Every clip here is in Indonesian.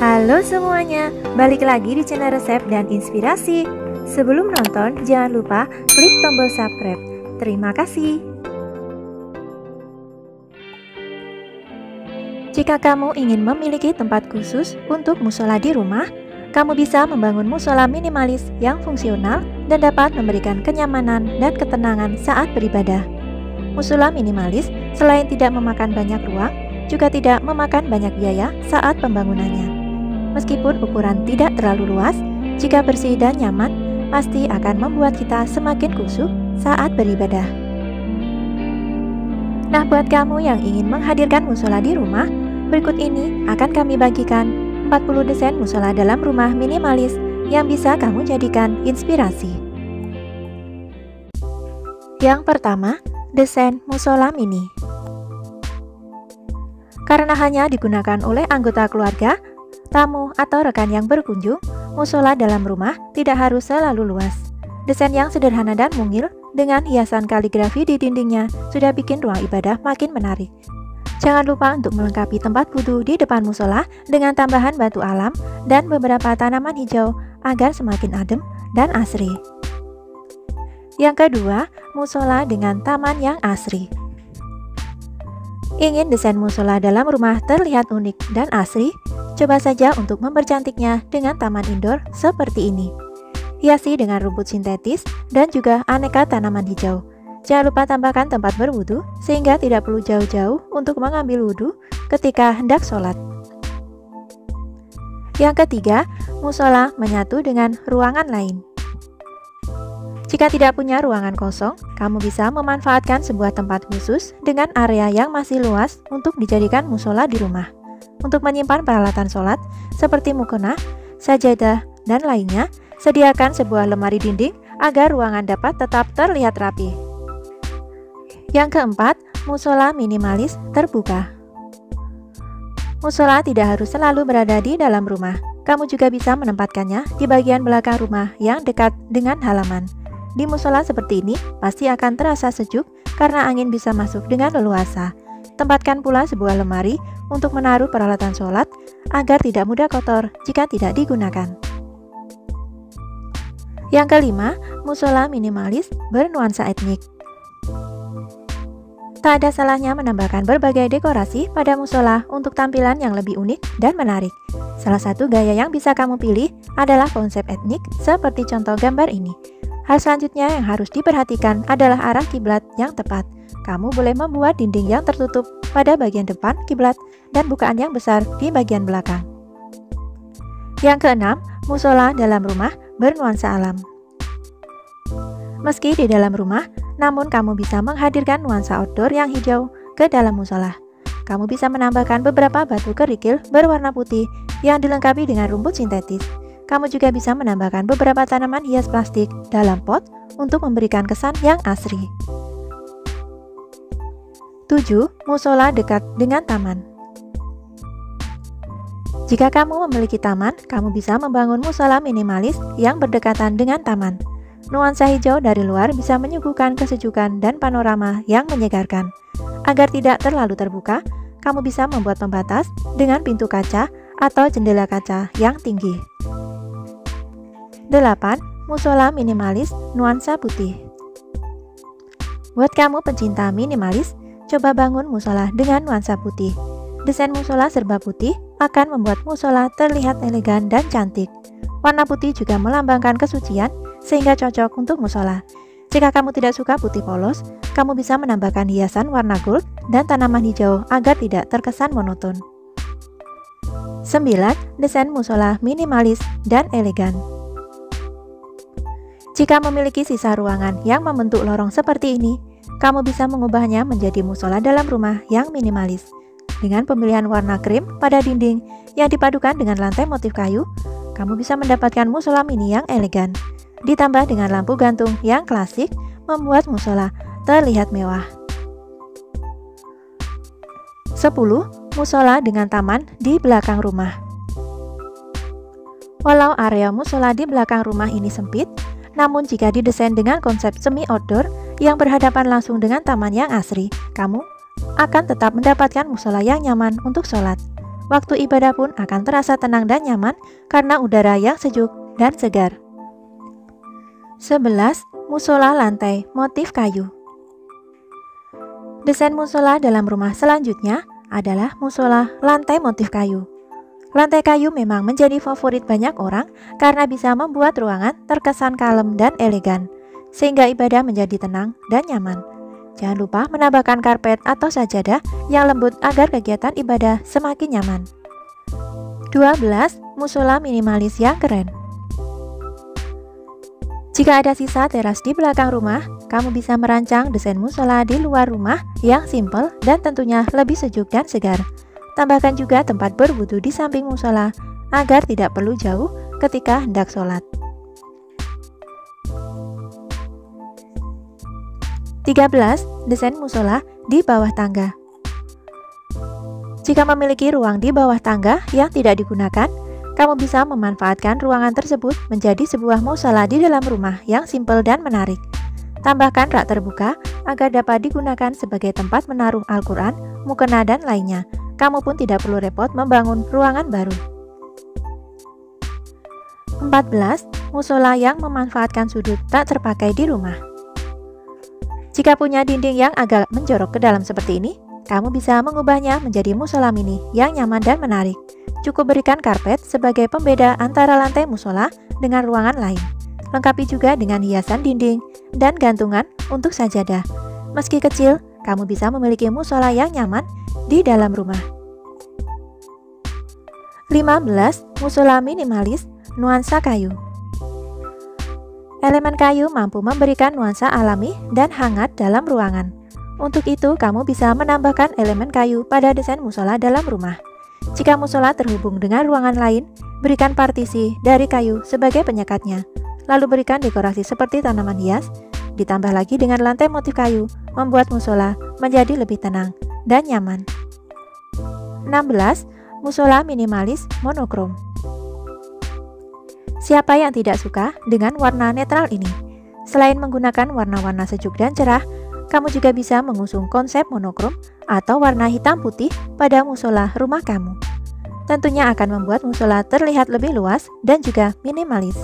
Halo semuanya, balik lagi di channel resep dan inspirasi. Sebelum nonton, jangan lupa klik tombol subscribe. Terima kasih. Jika kamu ingin memiliki tempat khusus untuk musola di rumah, kamu bisa membangun musola minimalis yang fungsional dan dapat memberikan kenyamanan dan ketenangan saat beribadah. Musola minimalis selain tidak memakan banyak ruang, juga tidak memakan banyak biaya saat pembangunannya. Meskipun ukuran tidak terlalu luas, jika bersih dan nyaman, pasti akan membuat kita semakin khusyuk saat beribadah. Nah, buat kamu yang ingin menghadirkan musola di rumah, berikut ini akan kami bagikan 40 desain musola dalam rumah minimalis yang bisa kamu jadikan inspirasi. Yang pertama, desain musola mini. Karena hanya digunakan oleh anggota keluarga, tamu, atau rekan yang berkunjung, musola dalam rumah tidak harus selalu luas. Desain yang sederhana dan mungil dengan hiasan kaligrafi di dindingnya sudah bikin ruang ibadah makin menarik. Jangan lupa untuk melengkapi tempat wudhu di depan musola dengan tambahan batu alam dan beberapa tanaman hijau agar semakin adem dan asri. Yang kedua, musola dengan taman yang asri. Ingin desain musola dalam rumah terlihat unik dan asri? Coba saja untuk mempercantiknya dengan taman indoor seperti ini. Hiasi dengan rumput sintetis dan juga aneka tanaman hijau. Jangan lupa tambahkan tempat berwudu sehingga tidak perlu jauh-jauh untuk mengambil wudhu ketika hendak sholat. Yang ketiga, musola menyatu dengan ruangan lain. Jika tidak punya ruangan kosong, kamu bisa memanfaatkan sebuah tempat khusus dengan area yang masih luas untuk dijadikan musola di rumah. Untuk menyimpan peralatan sholat seperti mukena, sajadah, dan lainnya, sediakan sebuah lemari dinding agar ruangan dapat tetap terlihat rapi. Yang keempat, musola minimalis terbuka. Musola tidak harus selalu berada di dalam rumah. Kamu juga bisa menempatkannya di bagian belakang rumah yang dekat dengan halaman. Di musola seperti ini pasti akan terasa sejuk karena angin bisa masuk dengan leluasa. Tempatkan pula sebuah lemari untuk menaruh peralatan sholat agar tidak mudah kotor jika tidak digunakan. Yang kelima, musola minimalis bernuansa etnik. Tak ada salahnya menambahkan berbagai dekorasi pada musola untuk tampilan yang lebih unik dan menarik. Salah satu gaya yang bisa kamu pilih adalah konsep etnik seperti contoh gambar ini. Hal selanjutnya yang harus diperhatikan adalah arah kiblat yang tepat. Kamu boleh membuat dinding yang tertutup pada bagian depan kiblat dan bukaan yang besar di bagian belakang. Yang keenam, musola dalam rumah bernuansa alam. Meski di dalam rumah, namun kamu bisa menghadirkan nuansa outdoor yang hijau ke dalam musola. Kamu bisa menambahkan beberapa batu kerikil berwarna putih yang dilengkapi dengan rumput sintetis. Kamu juga bisa menambahkan beberapa tanaman hias plastik dalam pot untuk memberikan kesan yang asri. 7. Musola dekat dengan taman Jika kamu memiliki taman, kamu bisa membangun musola minimalis yang berdekatan dengan taman. Nuansa hijau dari luar bisa menyuguhkan kesejukan dan panorama yang menyegarkan. Agar tidak terlalu terbuka, kamu bisa membuat pembatas dengan pintu kaca atau jendela kaca yang tinggi. 8. Musola minimalis nuansa putih Buat kamu pencinta minimalis, coba bangun musola dengan nuansa putih. Desain musola serba putih akan membuat musola terlihat elegan dan cantik. Warna putih juga melambangkan kesucian sehingga cocok untuk musola. Jika kamu tidak suka putih polos, kamu bisa menambahkan hiasan warna gold dan tanaman hijau agar tidak terkesan monoton. 9. Desain musola minimalis dan elegan. Jika memiliki sisa ruangan yang membentuk lorong seperti ini, kamu bisa mengubahnya menjadi musola dalam rumah yang minimalis. Dengan pemilihan warna krim pada dinding yang dipadukan dengan lantai motif kayu, kamu bisa mendapatkan musola mini yang elegan. Ditambah dengan lampu gantung yang klasik, membuat musola terlihat mewah. 10. Musola dengan taman di belakang rumah Walau area musola di belakang rumah ini sempit, namun jika didesain dengan konsep semi outdoor yang berhadapan langsung dengan taman yang asri, kamu akan tetap mendapatkan musola yang nyaman untuk sholat. Waktu ibadah pun akan terasa tenang dan nyaman karena udara yang sejuk dan segar. 11. Musola lantai motif kayu Desain musola dalam rumah selanjutnya adalah musola lantai motif kayu. Lantai kayu memang menjadi favorit banyak orang karena bisa membuat ruangan terkesan kalem dan elegan, sehingga ibadah menjadi tenang dan nyaman. Jangan lupa menambahkan karpet atau sajadah yang lembut agar kegiatan ibadah semakin nyaman. 12. Musola minimalis yang keren Jika ada sisa teras di belakang rumah, kamu bisa merancang desain musola di luar rumah yang simple dan tentunya lebih sejuk dan segar. Tambahkan juga tempat berwudu di samping musola agar tidak perlu jauh ketika hendak sholat. 13. Desain musola di bawah tangga Jika memiliki ruang di bawah tangga yang tidak digunakan, kamu bisa memanfaatkan ruangan tersebut menjadi sebuah musola di dalam rumah yang simpel dan menarik. Tambahkan rak terbuka agar dapat digunakan sebagai tempat menaruh Al-Quran, mukena, dan lainnya. Kamu pun tidak perlu repot membangun ruangan baru. 14. Musola yang memanfaatkan sudut tak terpakai di rumah. Jika punya dinding yang agak menjorok ke dalam seperti ini, kamu bisa mengubahnya menjadi musola mini yang nyaman dan menarik. Cukup berikan karpet sebagai pembeda antara lantai musola dengan ruangan lain. Lengkapi juga dengan hiasan dinding dan gantungan untuk sajadah. Meski kecil, kamu bisa memiliki musola yang nyaman di dalam rumah. 15. Musola minimalis nuansa kayu. Elemen kayu mampu memberikan nuansa alami dan hangat dalam ruangan. Untuk itu, kamu bisa menambahkan elemen kayu pada desain musola dalam rumah. Jika musola terhubung dengan ruangan lain, berikan partisi dari kayu sebagai penyekatnya. Lalu berikan dekorasi seperti tanaman hias, ditambah lagi dengan lantai motif kayu, membuat musola menjadi lebih tenang dan nyaman. 16. Musola minimalis monokrom Siapa yang tidak suka dengan warna netral ini? Selain menggunakan warna-warna sejuk dan cerah, kamu juga bisa mengusung konsep monokrom atau warna hitam putih pada musola rumah kamu. Tentunya akan membuat musola terlihat lebih luas dan juga minimalis.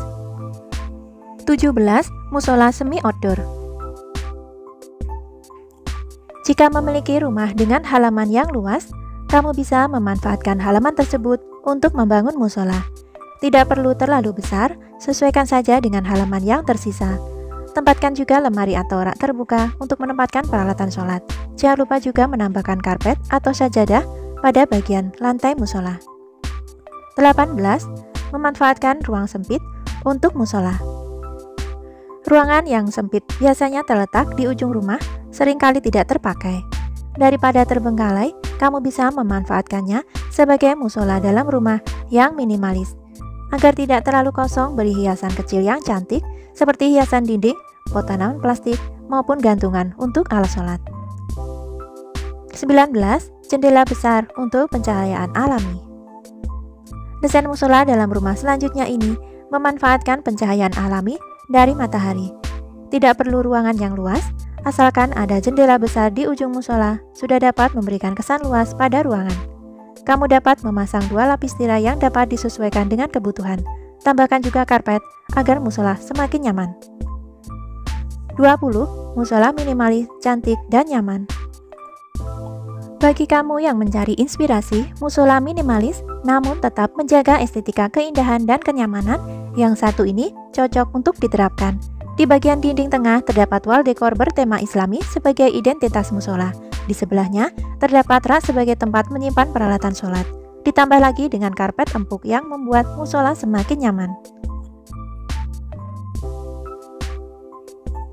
17. Musola semi outdoor Jika memiliki rumah dengan halaman yang luas, kamu bisa memanfaatkan halaman tersebut untuk membangun musola. Tidak perlu terlalu besar, sesuaikan saja dengan halaman yang tersisa. Tempatkan juga lemari atau rak terbuka untuk menempatkan peralatan sholat. Jangan lupa juga menambahkan karpet atau sajadah pada bagian lantai musola. 18. Memanfaatkan ruang sempit untuk musola. Ruangan yang sempit biasanya terletak di ujung rumah, sering kali tidak terpakai. Daripada terbengkalai, kamu bisa memanfaatkannya sebagai musola dalam rumah yang minimalis. Agar tidak terlalu kosong, beri hiasan kecil yang cantik seperti hiasan dinding, pot tanaman plastik, maupun gantungan untuk alat sholat. 19. Jendela besar untuk pencahayaan alami Desain musola dalam rumah selanjutnya ini memanfaatkan pencahayaan alami dari matahari. Tidak perlu ruangan yang luas, asalkan ada jendela besar di ujung musola sudah dapat memberikan kesan luas pada ruangan. Kamu dapat memasang dua lapis tirai yang dapat disesuaikan dengan kebutuhan. Tambahkan juga karpet agar musola semakin nyaman. 20. Musola minimalis, cantik, dan nyaman. Bagi kamu yang mencari inspirasi, musola minimalis namun tetap menjaga estetika keindahan dan kenyamanan, yang satu ini cocok untuk diterapkan. Di bagian dinding tengah terdapat wall dekor bertema islami sebagai identitas musola. Di sebelahnya, terdapat rak sebagai tempat menyimpan peralatan sholat. Ditambah lagi dengan karpet empuk yang membuat musola semakin nyaman.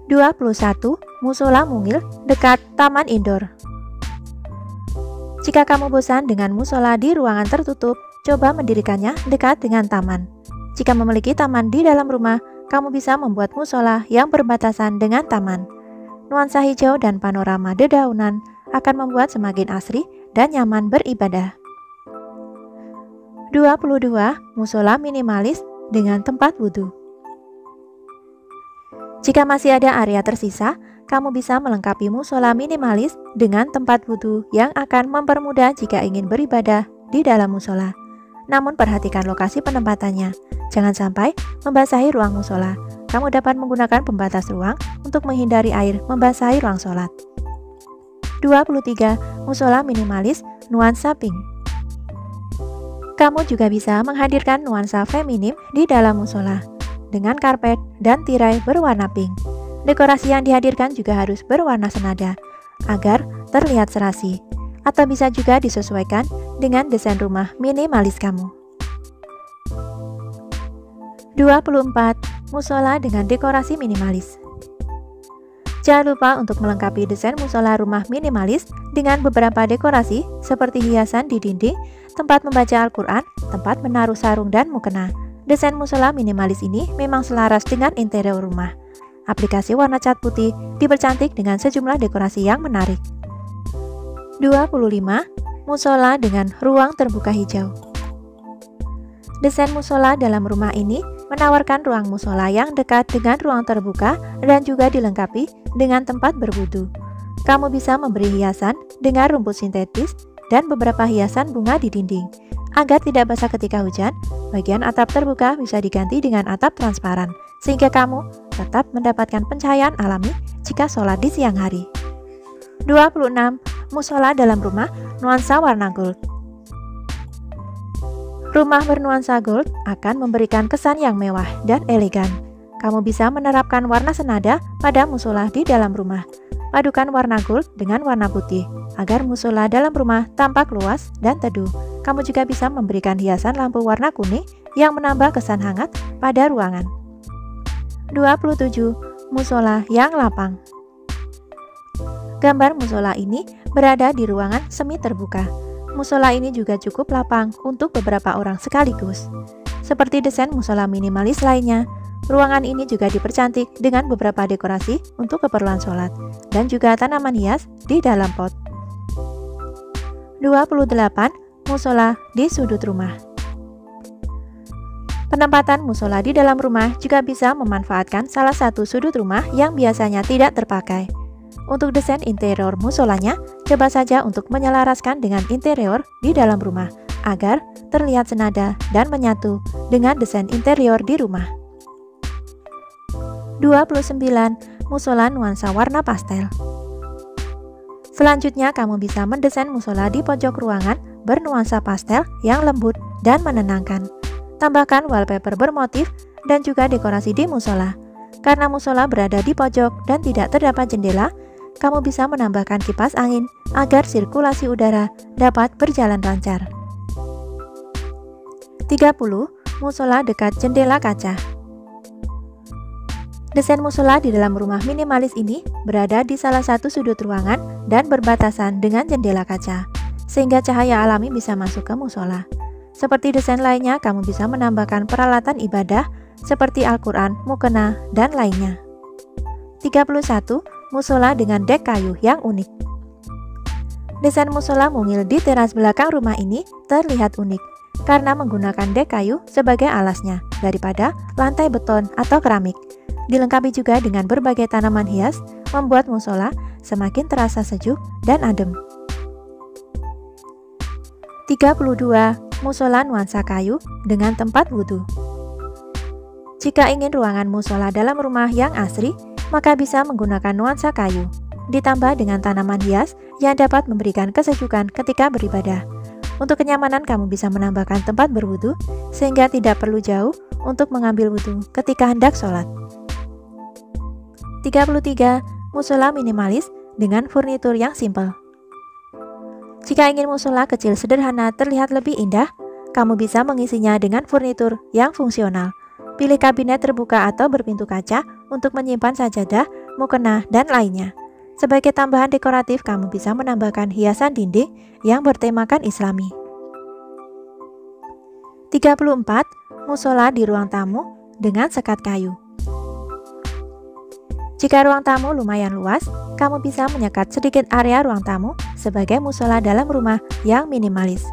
21. Musola mungil dekat taman indoor Jika kamu bosan dengan musola di ruangan tertutup, coba mendirikannya dekat dengan taman. Jika memiliki taman di dalam rumah, kamu bisa membuat musola yang berbatasan dengan taman. Nuansa hijau dan panorama dedaunan akan membuat semakin asri dan nyaman beribadah. 22. Musola minimalis dengan tempat wudhu Jika masih ada area tersisa, kamu bisa melengkapi musola minimalis dengan tempat wudhu yang akan mempermudah jika ingin beribadah di dalam musola. Namun perhatikan lokasi penempatannya. Jangan sampai membasahi ruang musola. Kamu dapat menggunakan pembatas ruang untuk menghindari air membasahi ruang sholat. 23. Musola minimalis nuansa pink. Kamu juga bisa menghadirkan nuansa feminim di dalam musola dengan karpet dan tirai berwarna pink. Dekorasi yang dihadirkan juga harus berwarna senada agar terlihat serasi atau bisa juga disesuaikan dengan desain rumah minimalis kamu. 24. Musola dengan dekorasi minimalis Jangan lupa untuk melengkapi desain musola rumah minimalis dengan beberapa dekorasi seperti hiasan di dinding, tempat membaca Al-Quran, tempat menaruh sarung dan mukena. Desain musola minimalis ini memang selaras dengan interior rumah. Aplikasi warna cat putih dipercantik dengan sejumlah dekorasi yang menarik. 25. Musola dengan ruang terbuka hijau Desain musola dalam rumah ini menawarkan ruang musola yang dekat dengan ruang terbuka dan juga dilengkapi dengan tempat berwudu. Kamu bisa memberi hiasan dengan rumput sintetis dan beberapa hiasan bunga di dinding. Agar tidak basah ketika hujan, bagian atap terbuka bisa diganti dengan atap transparan, sehingga kamu tetap mendapatkan pencahayaan alami jika sholat di siang hari. 26. Musola dalam rumah nuansa warna gold Rumah bernuansa gold akan memberikan kesan yang mewah dan elegan. Kamu bisa menerapkan warna senada pada musola di dalam rumah. Padukan warna gold dengan warna putih agar musola dalam rumah tampak luas dan teduh. Kamu juga bisa memberikan hiasan lampu warna kuning yang menambah kesan hangat pada ruangan. 27. Musola yang lapang Gambar musola ini berada di ruangan semi terbuka. Musola ini juga cukup lapang untuk beberapa orang sekaligus. Seperti desain musola minimalis lainnya, ruangan ini juga dipercantik dengan beberapa dekorasi untuk keperluan sholat dan juga tanaman hias di dalam pot. 28 musola di sudut rumah. Penempatan musola di dalam rumah juga bisa memanfaatkan salah satu sudut rumah yang biasanya tidak terpakai. Untuk desain interior musolanya, coba saja untuk menyelaraskan dengan interior di dalam rumah agar terlihat senada dan menyatu dengan desain interior di rumah. 29. Musola nuansa warna pastel Selanjutnya, kamu bisa mendesain musola di pojok ruangan bernuansa pastel yang lembut dan menenangkan. Tambahkan wallpaper bermotif dan juga dekorasi di musola. Karena musola berada di pojok dan tidak terdapat jendela, kamu bisa menambahkan kipas angin agar sirkulasi udara dapat berjalan lancar. 30. Musola dekat jendela kaca Desain musola di dalam rumah minimalis ini berada di salah satu sudut ruangan dan berbatasan dengan jendela kaca sehingga cahaya alami bisa masuk ke musola. Seperti desain lainnya, kamu bisa menambahkan peralatan ibadah seperti Al-Quran, mukena, dan lainnya. 31. Musola dengan dek kayu yang unik Desain musola mungil di teras belakang rumah ini terlihat unik karena menggunakan dek kayu sebagai alasnya daripada lantai beton atau keramik. Dilengkapi juga dengan berbagai tanaman hias, membuat musola semakin terasa sejuk dan adem. 32. Musola nuansa kayu dengan tempat wudhu Jika ingin ruangan musola dalam rumah yang asri, maka bisa menggunakan nuansa kayu, ditambah dengan tanaman hias yang dapat memberikan kesejukan ketika beribadah. Untuk kenyamanan, kamu bisa menambahkan tempat berwudhu, sehingga tidak perlu jauh untuk mengambil wudhu ketika hendak sholat. 33. Musola minimalis dengan furnitur yang simpel. Jika ingin musola kecil sederhana terlihat lebih indah, kamu bisa mengisinya dengan furnitur yang fungsional. Pilih kabinet terbuka atau berpintu kaca untuk menyimpan sajadah, mukena, dan lainnya. Sebagai tambahan dekoratif, kamu bisa menambahkan hiasan dinding yang bertemakan islami. 34. Musola di ruang tamu dengan sekat kayu. Jika ruang tamu lumayan luas, kamu bisa menyekat sedikit area ruang tamu sebagai musola dalam rumah yang minimalis.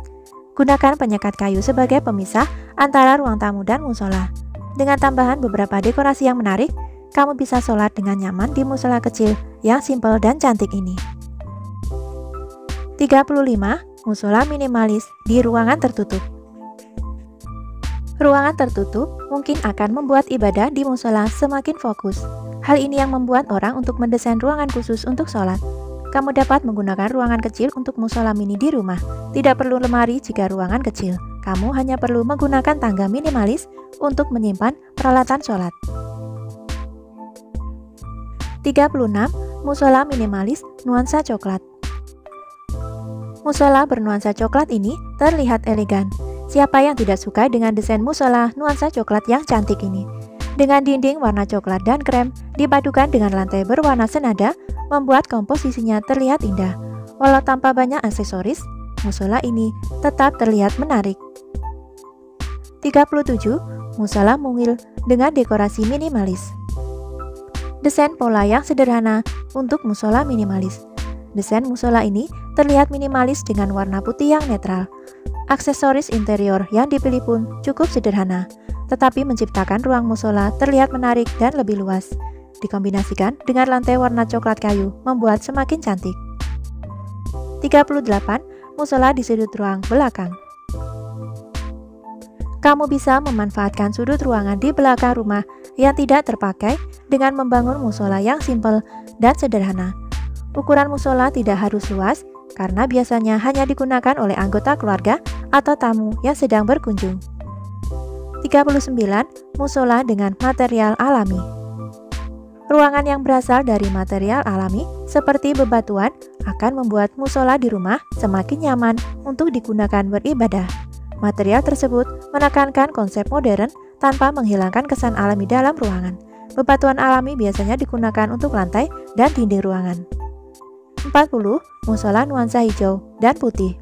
Gunakan penyekat kayu sebagai pemisah antara ruang tamu dan musola. Dengan tambahan beberapa dekorasi yang menarik, kamu bisa sholat dengan nyaman di musola kecil yang simpel dan cantik ini. 35. musola minimalis di ruangan tertutup. Ruangan tertutup mungkin akan membuat ibadah di musola semakin fokus. Hal ini yang membuat orang untuk mendesain ruangan khusus untuk sholat. Kamu dapat menggunakan ruangan kecil untuk musola mini di rumah. Tidak perlu lemari jika ruangan kecil. Kamu hanya perlu menggunakan tangga minimalis untuk menyimpan peralatan sholat. 36. Musola minimalis nuansa coklat Musola bernuansa coklat ini terlihat elegan. Siapa yang tidak suka dengan desain musola nuansa coklat yang cantik ini? Dengan dinding warna coklat dan krem dipadukan dengan lantai berwarna senada, membuat komposisinya terlihat indah. Walau tanpa banyak aksesoris, musola ini tetap terlihat menarik. 37. Musola mungil dengan dekorasi minimalis. Desain pola yang sederhana untuk musola minimalis. Desain musola ini terlihat minimalis dengan warna putih yang netral. Aksesoris interior yang dipilih pun cukup sederhana, tetapi menciptakan ruang musola terlihat menarik dan lebih luas. Dikombinasikan dengan lantai warna coklat kayu, membuat semakin cantik. 38. Musola di sudut ruang belakang kamu bisa memanfaatkan sudut ruangan di belakang rumah yang tidak terpakai dengan membangun musola yang simpel dan sederhana. Ukuran musola tidak harus luas karena biasanya hanya digunakan oleh anggota keluarga atau tamu yang sedang berkunjung. 39. Musola dengan material alami Ruangan yang berasal dari material alami seperti bebatuan akan membuat musola di rumah semakin nyaman untuk digunakan beribadah. Material tersebut menekankan konsep modern tanpa menghilangkan kesan alami dalam ruangan. Bebatuan alami biasanya digunakan untuk lantai dan dinding ruangan. 40. Musola nuansa hijau dan putih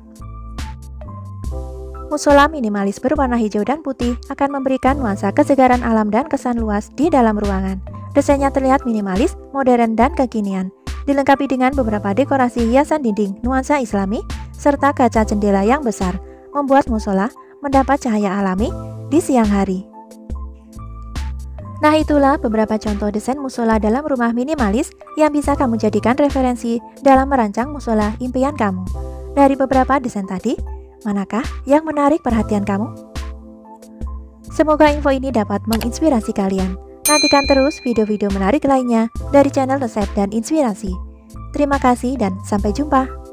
Musola minimalis berwarna hijau dan putih akan memberikan nuansa kesegaran alam dan kesan luas di dalam ruangan. Desainnya terlihat minimalis, modern, dan kekinian, dilengkapi dengan beberapa dekorasi hiasan dinding nuansa islami, serta kaca jendela yang besar membuat musola mendapat cahaya alami di siang hari. Nah itulah beberapa contoh desain musola dalam rumah minimalis yang bisa kamu jadikan referensi dalam merancang musola impian kamu. Dari beberapa desain tadi, manakah yang menarik perhatian kamu? Semoga info ini dapat menginspirasi kalian. Nantikan terus video-video menarik lainnya dari channel resep dan inspirasi. Terima kasih dan sampai jumpa.